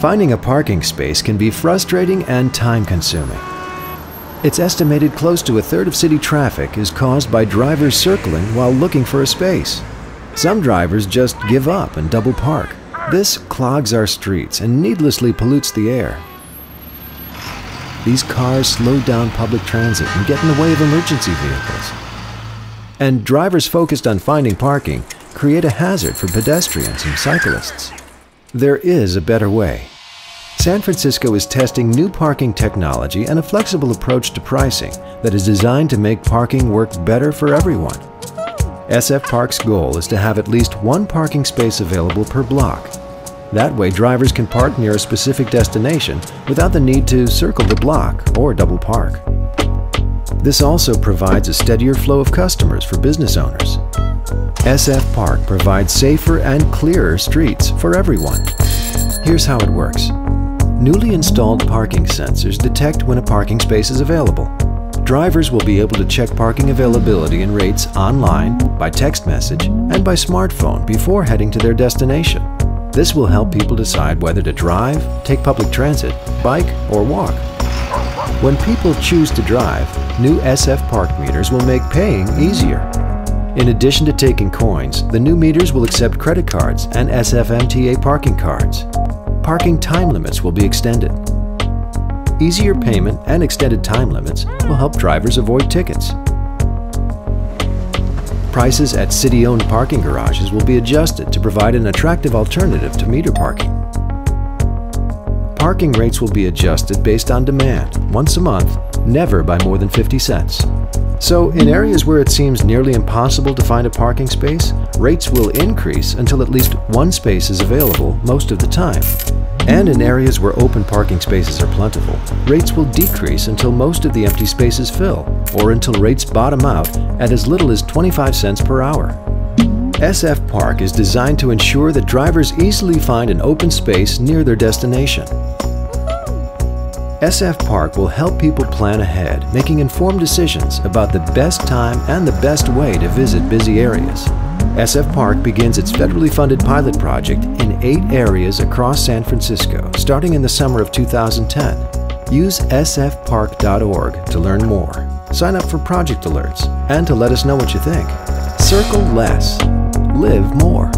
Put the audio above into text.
Finding a parking space can be frustrating and time-consuming. It's estimated close to a third of city traffic is caused by drivers circling while looking for a space. Some drivers just give up and double park. This clogs our streets and needlessly pollutes the air. These cars slow down public transit and get in the way of emergency vehicles. And drivers focused on finding parking create a hazard for pedestrians and cyclists. There is a better way. San Francisco is testing new parking technology and a flexible approach to pricing that is designed to make parking work better for everyone. SF Park's goal is to have at least one parking space available per block. That way drivers can park near a specific destination without the need to circle the block or double park. This also provides a steadier flow of customers for business owners. SF Park provides safer and clearer streets for everyone. Here's how it works. Newly installed parking sensors detect when a parking space is available. Drivers will be able to check parking availability and rates online, by text message, and by smartphone before heading to their destination. This will help people decide whether to drive, take public transit, bike, or walk. When people choose to drive, new SF Park meters will make paying easier. In addition to taking coins, the new meters will accept credit cards and SFMTA parking cards parking time limits will be extended. Easier payment and extended time limits will help drivers avoid tickets. Prices at city-owned parking garages will be adjusted to provide an attractive alternative to meter parking. Parking rates will be adjusted based on demand, once a month, never by more than 50 cents. So, in areas where it seems nearly impossible to find a parking space, rates will increase until at least one space is available most of the time. And in areas where open parking spaces are plentiful, rates will decrease until most of the empty spaces fill, or until rates bottom out at as little as 25 cents per hour. SF Park is designed to ensure that drivers easily find an open space near their destination. SF Park will help people plan ahead, making informed decisions about the best time and the best way to visit busy areas. SF Park begins its federally funded pilot project in eight areas across San Francisco, starting in the summer of 2010. Use sfpark.org to learn more. Sign up for project alerts and to let us know what you think. Circle less. Live more.